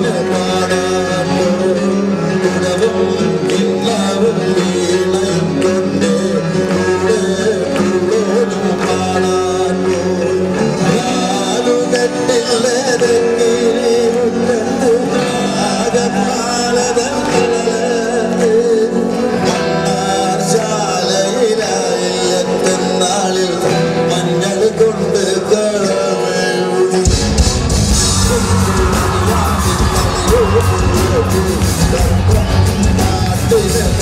never This